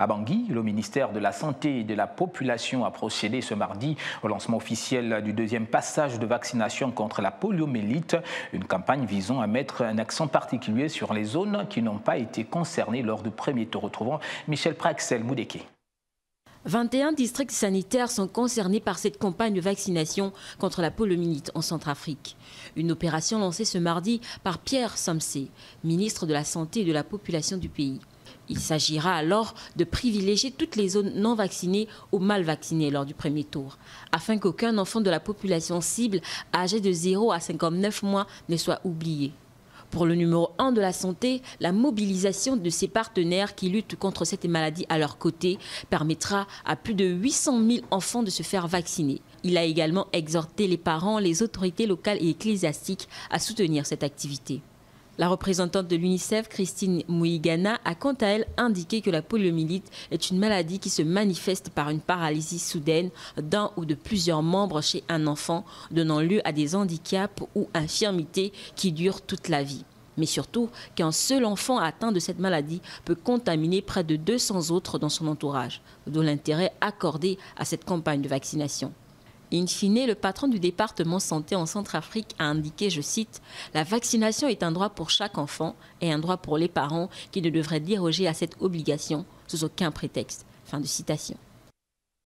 À Bangui, le ministère de la Santé et de la Population a procédé ce mardi au lancement officiel du deuxième passage de vaccination contre la poliomélite, une campagne visant à mettre un accent particulier sur les zones qui n'ont pas été concernées lors du premier tour. Retrouvons Michel Praxel Moudeke. 21 districts sanitaires sont concernés par cette campagne de vaccination contre la poliomyélite en Centrafrique. Une opération lancée ce mardi par Pierre Samsé, ministre de la Santé et de la Population du pays. Il s'agira alors de privilégier toutes les zones non vaccinées ou mal vaccinées lors du premier tour, afin qu'aucun enfant de la population cible âgé de 0 à 59 mois ne soit oublié. Pour le numéro 1 de la santé, la mobilisation de ses partenaires qui luttent contre cette maladie à leur côté permettra à plus de 800 000 enfants de se faire vacciner. Il a également exhorté les parents, les autorités locales et ecclésiastiques à soutenir cette activité. La représentante de l'UNICEF, Christine Mouigana, a quant à elle indiqué que la poliomyélite est une maladie qui se manifeste par une paralysie soudaine d'un ou de plusieurs membres chez un enfant, donnant lieu à des handicaps ou infirmités qui durent toute la vie mais surtout qu'un seul enfant atteint de cette maladie peut contaminer près de 200 autres dans son entourage, d'où l'intérêt accordé à cette campagne de vaccination. In fine, le patron du département santé en Centrafrique a indiqué, je cite, La vaccination est un droit pour chaque enfant et un droit pour les parents qui ne devraient déroger à cette obligation sous aucun prétexte. Fin de citation.